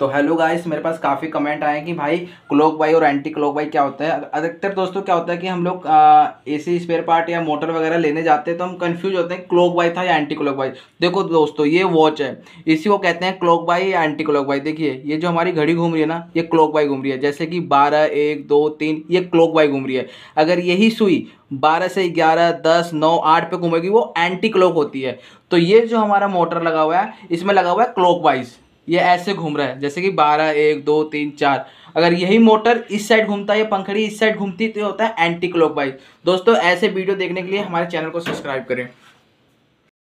तो hello guys मेरे पास काफ़ी कमेंट आए कि भाई क्लॉक बाई और एंटी क्लॉक बाई क्या होता है? अधिकतर दोस्तों क्या होता है कि हम लोग एसी स्पेयर पार्ट या मोटर वगैरह लेने जाते हैं तो हम कंफ्यूज होते हैं क्लॉक बाई था या एंटी क्लॉक बाई देखो दोस्तों, ये वॉच है। इसी को कहते हैं क्लॉक बाई या एंटी क्लॉक बाई देखिए, ये जो हमारी घड़ी घूम रही है ना, ये क्लॉक बाई घूम रही है। जैसे कि बारह, एक, दो, तीन, ये क्लोक बाई घूम रही है। अगर यही सुई बारह से ग्यारह, दस, नौ, आठ पे घूमेगी, वो एंटी क्लॉक होती है। तो ये जो हमारा मोटर लगा हुआ है, इसमें लगा हुआ है क्लॉक वाइज ये ऐसे घूम रहा है, जैसे कि बारह, एक, दो, तीन, चार। अगर यही मोटर इस साइड घूमता है या पंखड़ी इस साइड घूमती तो होता है एंटी क्लॉक दोस्तों, ऐसे वीडियो देखने के लिए हमारे चैनल को सब्सक्राइब करें।